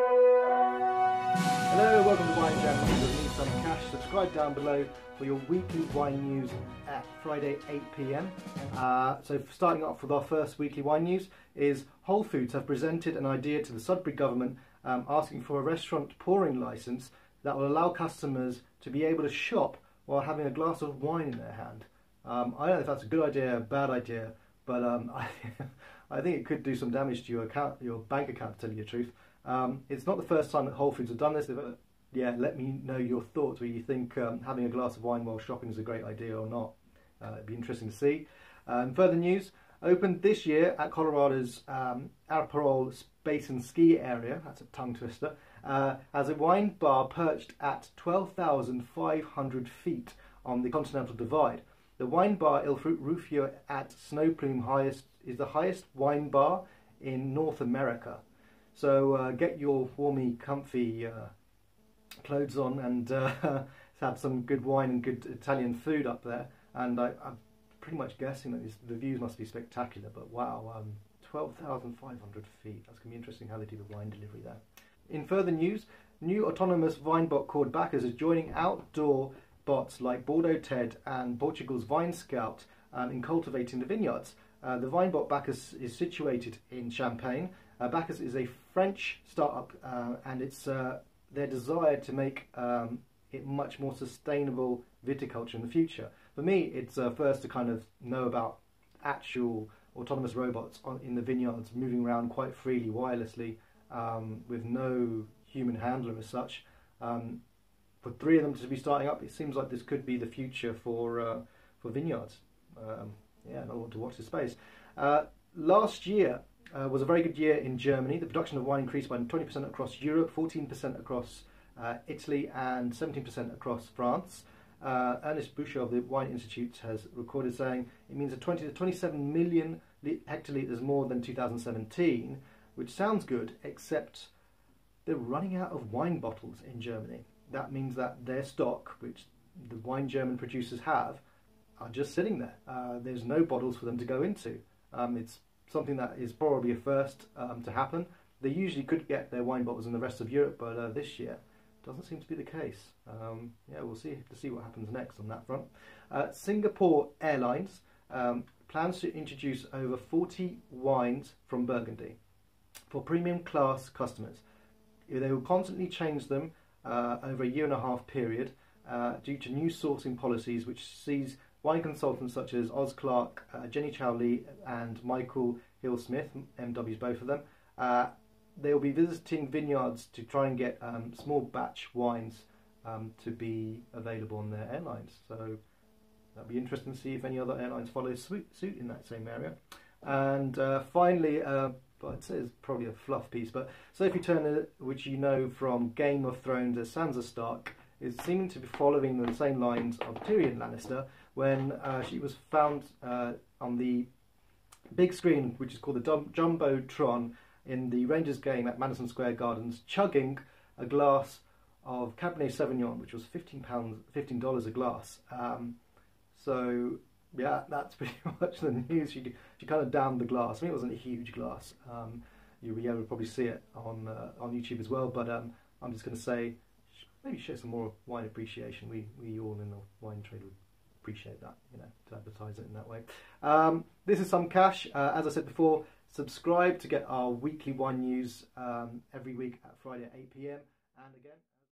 Hello, welcome to Wine Jam News with me, Somm Kash. Subscribe down below for your weekly wine news at Friday 8pm. Uh, so starting off with our first weekly wine news is Whole Foods have presented an idea to the Sudbury government um, asking for a restaurant pouring licence that will allow customers to be able to shop while having a glass of wine in their hand. Um, I don't know if that's a good idea or a bad idea, but um, I, I think it could do some damage to your account, your bank account, to tell you the truth. Um, it's not the first time that Whole Foods have done this. Yeah, let me know your thoughts. Whether you think um, having a glass of wine while shopping is a great idea or not. Uh, it'd be interesting to see. Um, further news: opened this year at Colorado's um, Arapahoe Space and Ski Area. That's a tongue twister. Uh, as a wine bar perched at 12,500 feet on the Continental Divide. The wine bar Il Rifugio at Snowplume highest is the highest wine bar in North America. So uh, get your warmy, comfy uh, clothes on and uh, have some good wine and good Italian food up there. And I, am pretty much guessing that this, the views must be spectacular. But wow, um, 12,500 feet. That's going to be interesting how they do the wine delivery there. In further news, new autonomous vine bot called Bakus is joining outdoor bots like Bordeaux TED and Portugal's Vine Scout um, in cultivating the vineyards. Uh, the Vinebot Bakus is situated in Champagne. Uh, is a French startup uh, and it's uh, their desire to make um, it much more sustainable viticulture in the future. For me, it's uh, first to kind of know about actual autonomous robots on, in the vineyards moving around quite freely wirelessly um, with no human handler as such. Um, for three of them to be starting up, it seems like this could be the future for uh, for vineyards. Um, yeah, another one to watch the space. Uh, last year uh, was a very good year in Germany. The production of wine increased by 20% across Europe, 14% across uh, Italy, and 17% across France. Uh, Ernest Büscher of the Wine Institute has recorded saying it means a 20 to 27 million hectolitres more than 2017, which sounds good, except they're running out of wine bottles in Germany that means that their stock, which the wine German producers have, are just sitting there. Uh, there's no bottles for them to go into. Um, it's something that is probably a first um, to happen. They usually could get their wine bottles in the rest of Europe, but uh, this year doesn't seem to be the case. Um, yeah, we'll see to see what happens next on that front. Uh, Singapore Airlines um, plans to introduce over 40 wines from Burgundy for premium class customers. They will constantly change them uh, over a year and a half period uh, due to new sourcing policies which sees wine consultants such as Oz Clarke, uh, Jeannie Cho Lee and Michael Hill Smith, MWs both of them, uh, they will be visiting vineyards to try and get um, small batch wines um, to be available on their airlines. So that'll be interesting to see if any other airlines follow suit in that same area. And uh, finally, uh, I'd say it's probably a fluff piece. But Sophie Turner, which you know from Game of Thrones as Sansa Stark, is seeming to be following the same lines of Tyrion Lannister when uh, she was found uh, on the big screen, which is called the Jumbotron, in the Rangers game at Madison Square Gardens, chugging a glass of Cabernet Sauvignon, which was fifteen pounds, fifteen dollars a glass. Um, so yeah, that's pretty much the news. She, she kind of downed the glass. I mean, it wasn't a huge glass. Um, you'll be able to probably see it on uh, on YouTube as well. But um, I'm just going to say, maybe show some more wine appreciation. We we all in the wine trade would appreciate that, you know, to advertise it in that way. Um, this is Somm Kash. Uh, as I said before, subscribe to get our weekly wine news um, every week at Friday at 8 p.m. And again.